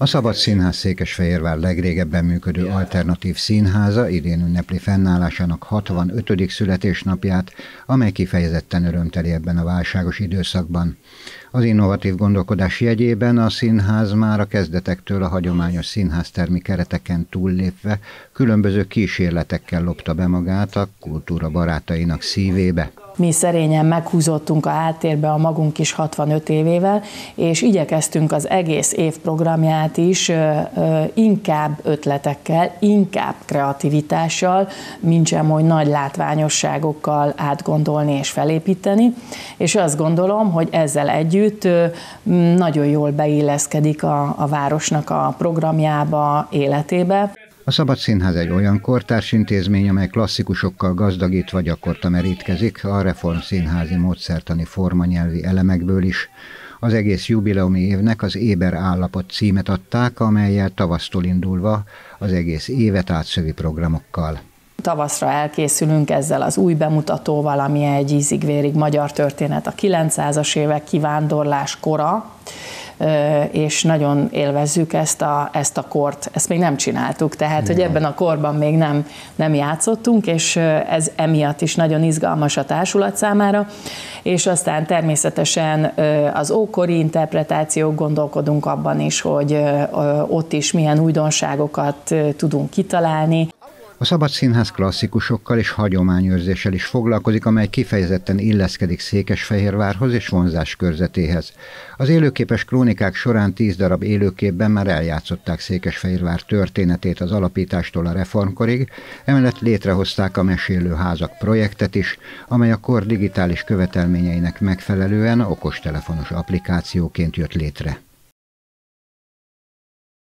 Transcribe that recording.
A Szabad Színház Székesfehérvár legrégebben működő alternatív színháza idén ünnepli fennállásának 65. születésnapját, amely kifejezetten örömteli ebben a válságos időszakban. Az innovatív gondolkodás jegyében a színház már a kezdetektől a hagyományos színháztermi kereteken túllépve különböző kísérletekkel lopta be magát a kultúra barátainak szívébe mi szerényen meghúzottunk a háttérbe a magunk kis 65 évével, és igyekeztünk az egész év programját is inkább ötletekkel, inkább kreativitással, mint sem, hogy nagy látványosságokkal átgondolni és felépíteni, és azt gondolom, hogy ezzel együtt nagyon jól beilleszkedik a, a városnak a programjába, életébe. A Szabad Színház egy olyan kortárs intézmény, amely klasszikusokkal gazdagítva gyakorta merítkezik, a reform színházi módszertani formanyelvi elemekből is. Az egész jubileumi évnek az Éber állapot címet adták, amelyel tavasztól indulva az egész évet átszövi programokkal. Tavaszra elkészülünk ezzel az új bemutatóval, ami egy ízig-vérig magyar történet, a 900-as évek kivándorlás kora, és nagyon élvezzük ezt a, ezt a kort. Ezt még nem csináltuk, tehát, hogy ebben a korban még nem, nem játszottunk, és ez emiatt is nagyon izgalmas a társulat számára, és aztán természetesen az ókori interpretációk gondolkodunk abban is, hogy ott is milyen újdonságokat tudunk kitalálni. A Szabad Színház klasszikusokkal és hagyományőrzéssel is foglalkozik, amely kifejezetten illeszkedik Székesfehérvárhoz és vonzás körzetéhez. Az élőképes krónikák során tíz darab élőképben már eljátszották Székesfehérvár történetét az alapítástól a reformkorig, emellett létrehozták a Mesélőházak projektet is, amely a kor digitális követelményeinek megfelelően okostelefonos applikációként jött létre.